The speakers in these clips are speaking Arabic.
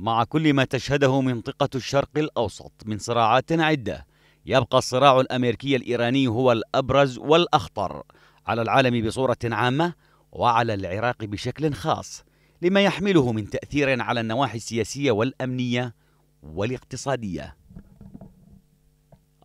مع كل ما تشهده منطقة الشرق الأوسط من صراعات عدة يبقى الصراع الأمريكي الإيراني هو الأبرز والأخطر على العالم بصورة عامة وعلى العراق بشكل خاص لما يحمله من تأثير على النواحي السياسية والأمنية والاقتصادية.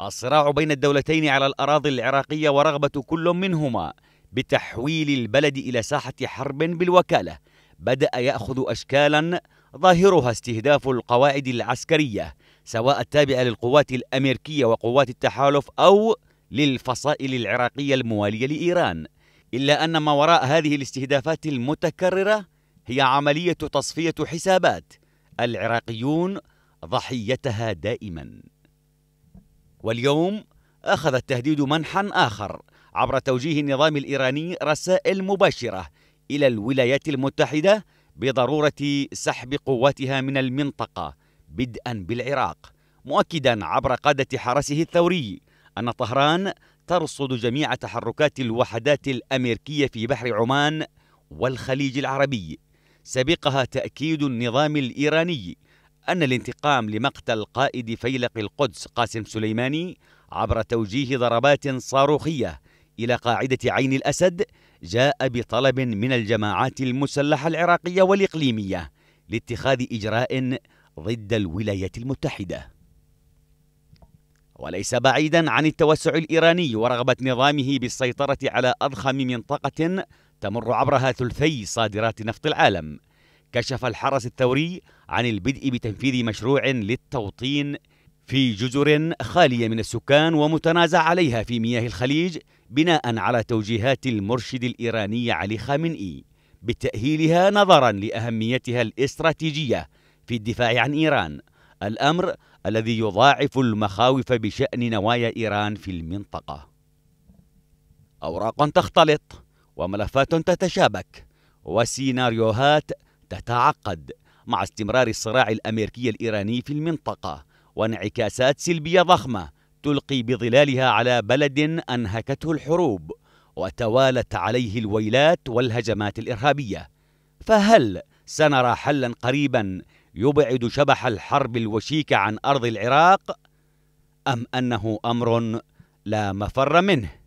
الصراع بين الدولتين على الأراضي العراقية ورغبة كل منهما بتحويل البلد إلى ساحة حرب بالوكالة بدأ يأخذ أشكالا ظاهرها استهداف القواعد العسكرية سواء التابعة للقوات الأمريكية وقوات التحالف أو للفصائل العراقية الموالية لإيران. إلا أن ما وراء هذه الاستهدافات المتكررة هي عملية تصفية حسابات. العراقيون ضحيتها دائما. واليوم أخذ التهديد منحا آخر عبر توجيه النظام الإيراني رسائل مباشرة إلى الولايات المتحدة بضرورة سحب قواتها من المنطقة بدءا بالعراق مؤكدا عبر قادة حرسه الثوري أن طهران ترصد جميع تحركات الوحدات الأمريكية في بحر عمان والخليج العربي. سبقها تأكيد النظام الإيراني أن الانتقام لمقتل قائد فيلق القدس قاسم سليماني عبر توجيه ضربات صاروخية إلى قاعدة عين الأسد جاء بطلب من الجماعات المسلحة العراقية والإقليمية لاتخاذ إجراء ضد الولايات المتحدة. وليس بعيدا عن التوسع الإيراني ورغبة نظامه بالسيطرة على أضخم منطقة تمر عبرها ثلثي صادرات نفط العالم. كشف الحرس الثوري عن البدء بتنفيذ مشروع للتوطين في جزر خالية من السكان ومتنازع عليها في مياه الخليج بناء على توجيهات المرشد الإيراني علي خامنئي بتأهيلها نظرا لأهميتها الاستراتيجية في الدفاع عن إيران الأمر الذي يضاعف المخاوف بشأن نوايا إيران في المنطقة. أوراق تختلط وملفات تتشابك وسيناريوهات تتعقد مع استمرار الصراع الأمريكي الإيراني في المنطقة. وانعكاسات سلبية ضخمة تلقي بظلالها على بلد أنهكته الحروب وتوالت عليه الويلات والهجمات الإرهابية. فهل سنرى حلا قريبا يبعد شبح الحرب الوشيكة عن أرض العراق؟ أم أنه أمر لا مفر منه؟